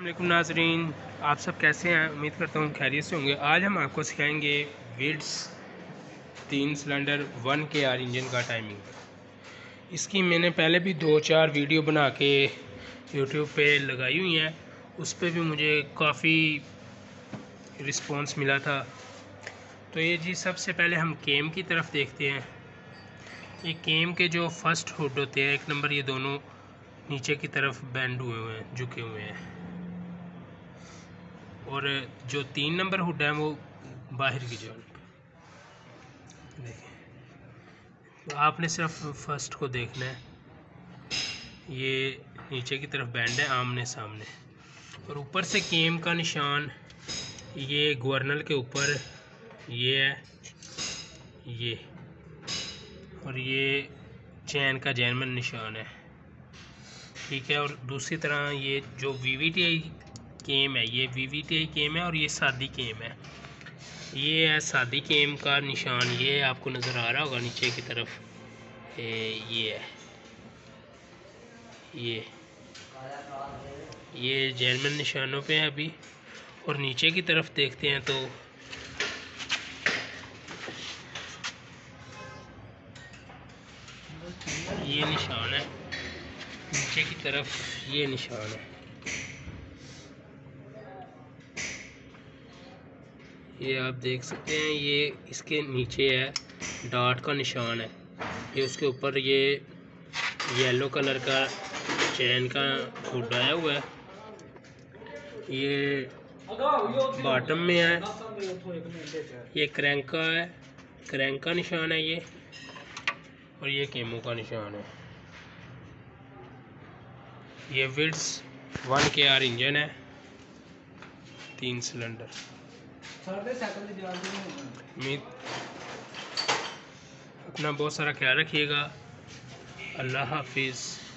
अल्लाम नाजरीन आप सब कैसे हैं? उम्मीद करता हूँ खैरियत से होंगे। आज हम आपको सिखाएँगे विड्स तीन cylinder, one K R engine का टाइमिंग इसकी मैंने पहले भी दो चार वीडियो बना के यूट्यूब पे लगाई हुई हैं। उस पर भी मुझे काफ़ी रिस्पांस मिला था। तो ये जी, सबसे पहले हम केम की तरफ़ देखते हैं। ये केम के जो फ़र्स्ट हुड होते हैं, एक नंबर ये दोनों नीचे की तरफ़ बैंड हुए हुए हैं, झुके हुए हैं। और जो तीन नंबर हुड है वो बाहर की जानब देखिए तो आपने सिर्फ़ फ़र्स्ट को देखना है। ये नीचे की तरफ़ बैंड है, आमने सामने। और ऊपर से केम का निशान, ये गवर्नल के ऊपर, ये है, ये। और ये चैन का जैनमन निशान है। ठीक है, और दूसरी तरह ये जो V V T I cam है ये वी वी टी केम है और ये सादी केम है। ये है सादी केम का निशान ये आपको नज़र आ रहा होगा नीचे की तरफ़। ए, ये है। ये। ये जर्मन निशानों पे है अभी। और नीचे की तरफ़ देखते हैं तो ये निशान है। नीचे की तरफ़ ये निशान है। ये आप देख सकते हैं, ये इसके नीचे है, डाट का निशान है। ये उसके ऊपर ये येलो कलर का चैन का हुड आया हुआ है। ये बॉटम में है। ये क्रैंक है, क्रैंक का निशान है ये, और ये केमो का निशान है। ये Vitz one K R engine है, तीन सिलेंडर। उम्मीद। अपना बहुत सारा ख्याल रखिएगा। अल्लाह हाफिज़।